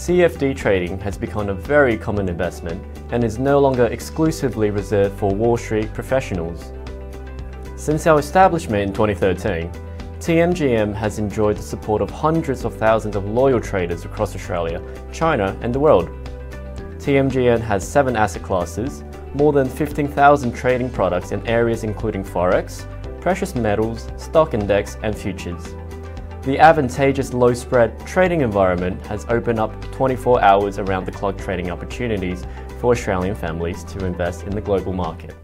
CFD trading has become a very common investment and is no longer exclusively reserved for Wall Street professionals. Since our establishment in 2013, TMGM has enjoyed the support of hundreds of thousands of loyal traders across Australia, China and the world. TMGM has seven asset classes, more than 15,000 trading products in areas including Forex, precious metals, stock index and futures. The advantageous low spread trading environment has opened up 24 hours around the clock trading opportunities for Australian families to invest in the global market.